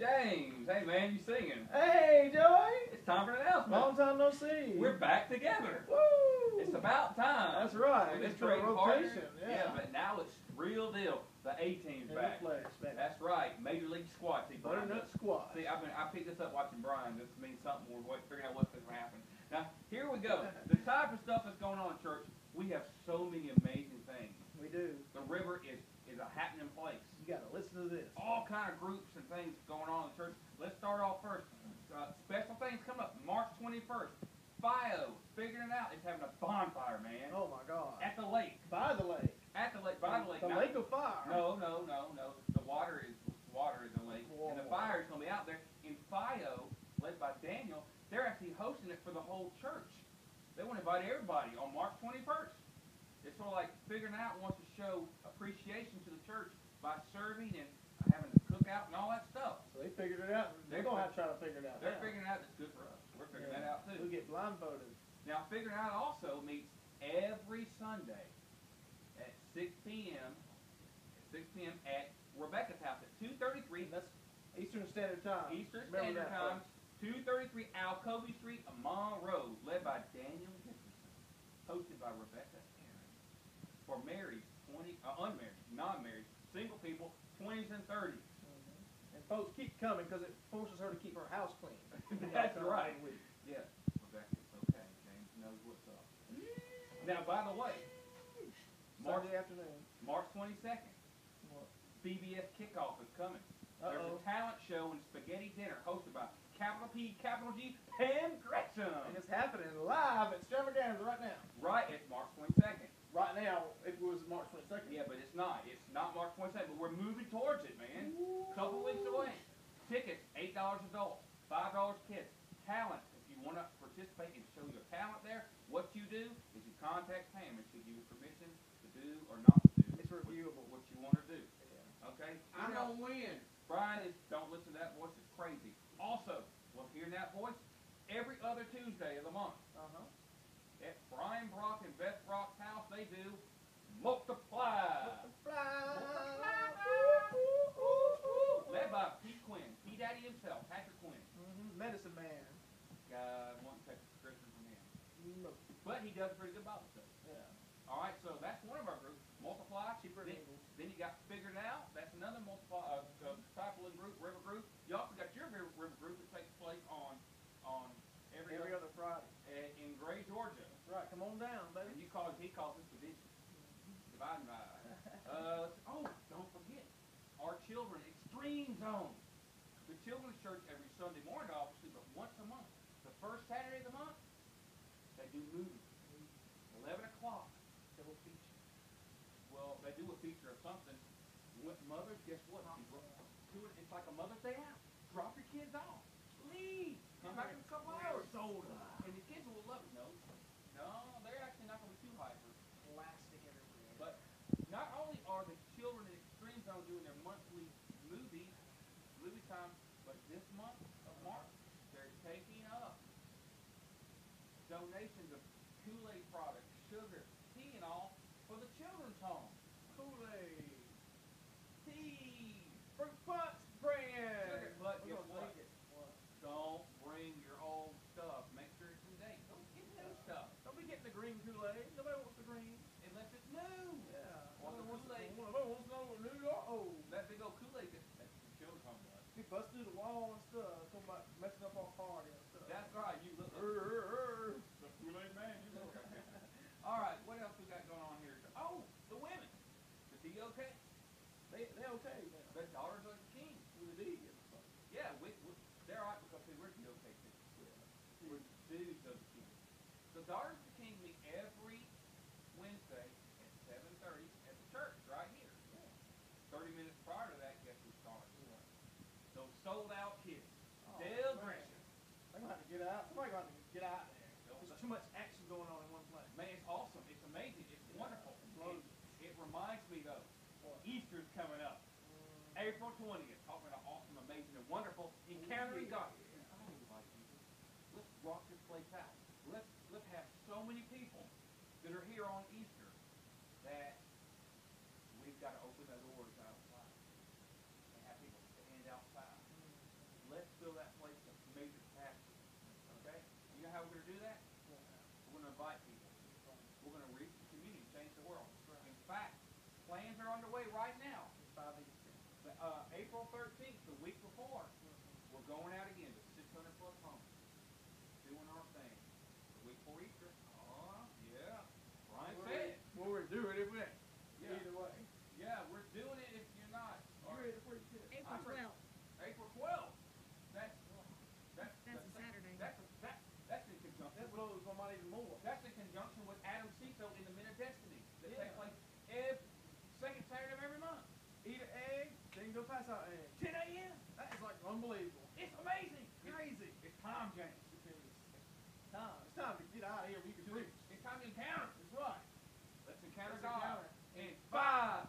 James, hey man, you singing? Hey, Joey! It's time for an announcement. Long time no see. We're back together. Woo! It's about time. That's right. With It's this great a partner. rotation. Yeah. but now it's real deal. The A team's back. the. That's right. Major League Squad team. Butternut squash. See, I've been, I picked this up watching Brian. This means something. We're figuring out what's going to happen. Now, here we go. The type of stuff that's going on in church. We have so many amazing things. We do. The river is is a happening place. You got to listen to this. All kind of groups and things going on in the church. Let's start off first. Uh, special things coming up. March 21st. FIO, figuring it out. It's having a bonfire, man. Oh my God. At the lake. By the lake. At the lake. By the lake. The Not- lake of fire. No, no, no, no. The water is water is the lake, and the fire is going to be out there. In FIO, led by Daniel, they're actually hosting it for the whole church. They want to invite everybody on March 21st. It's sort of like figuring out wants to show appreciation to the church by serving and having the cookout and all that stuff. So they figured it out. They're going to have to try to figure it out. They're now. figuring out it's good for us. We're figuring Yeah. that out too. We'll get blindfolded. Now, figuring out also meets every Sunday at 6 p.m. At 6 p.m. at Rebecca's house at 233 And that's Eastern Standard Time. Eastern Remember Standard Time, 233 Alcovey Street, Amon Road, led by Daniel Dickerson, hosted by Rebecca Aaron. For married, 20, uh, unmarried, non-married, single people, 20s and 30s. Mhm. And folks keep coming because it forces her to keep her house clean. That's right. Week. Yes, Rebecca, it's okay. James knows what's up. Now, by the way, March, Sunday afternoon. March 22nd, What? CBS Kickoff is coming. There's Uh-oh. a talent show and spaghetti dinner hosted by capital P, capital G, Pam Gresham. And it's happening live at Extravaganza right now. Right, at March 22nd. Right now, it was March 22nd. Yeah, but it's not. It's not March 22nd, but we're moving towards it, man. Couple weeks away. Tickets, $8 adults, $5 kids. Talent, you want to participate and show your talent there, what you do is you contact Pam and she'll give you permission to do or not to do It's reviewable. what you want to do. Yeah. Okay? I'm gonna win. Brian is, don't listen to that voice, it's crazy. Also, well, hearing that voice, every other Tuesday of the month, Uh-huh. at Brian Brock and Beth Brock's house, they do Multiply. Does pretty good Bible study. Yeah. All right, so that's one of our groups. Multiply. Cheaper Then, then you got Figured Out. That's another multiply, uh, uh, discipling group, river group. You also got your river, river group that takes place on on every, Every other, other Friday. uh, in Gray, Georgia. That's right. Come on down, baby. And you call he calls it division. Divide and divide. Uh, oh, don't forget our children extreme zone. The children's church every Sunday morning, obviously, but once a month. The first Saturday of the month, they do movies. Eleven o'clock, double feature. Well, they do a feature of something. What mothers, guess what? You dro- do it. It's like a Mother's Day out. Drop your kids off. Leave. Come back in a couple hours. And the kids will love it. No, no, they're actually not going to be too hyper. Plastic everywhere. But not only are the children in Extreme Zone doing their monthly movie, movie time, but this month of March, they're taking up donations of Kool-Aid products, sugar, tea and all for the children's home. Kool-Aid. Tea! Fruit punch brand. Sugar, but We're guess gonna what? make it. What? Don't bring your old stuff. Make sure it's in date. Don't get new stuff. Don't be getting the green Kool-Aid. Nobody wants the green. Unless it's new. Yeah. Want the Kool-Aid? Nobody wants no New York. Oh. That big old Kool-Aid, that- that's the children's home was. He busted through the wall and stuff. Talking about messing up our party and stuff. That's right. You look. Er, er, er. The Kool-Aid man, you look. All right, what else we got going on here? Oh, the women. The DOK. They they okay now. The Daughters of the King. With the D. Yeah, we, we, they're all right because see, we're DOK too. We're dudes of the King. The Daughters of the King meet every Wednesday at 7.30 at the church right here. 30 minutes prior to that, guess who starts? Those sold out kids. Oh, Dale. Gresham. They're gonna have to get out. Somebody have to get out there. There's too much Easter's coming up. April 20th. Talking about awesome, amazing, and wonderful encountering God. Let's rock this place out. Let's, let's have so many people that are here on Easter that we've got to open the doors outside and have people stand outside. Let's fill that place with major capacity. Okay? You know how we're going to do that? We're going to invite people. We're going to reach the community, change the world way right now. Uh, April 13th, the week before, we're going out again to 600 plus homes, doing our thing. The week before Easter. Oh, yeah. Brian well, said it. Well, we're doing it, we yeah. Either way. Yeah, we're doing it if you're not. You're. April 12th. Then go out eggs. 10 a.m. That is like unbelievable. It's amazing. Crazy. It's time, James. It is. Time. It's time to get out of here. We can preach. It's time to encounter. That's right. Let's encounter Let's God. encounter. In five,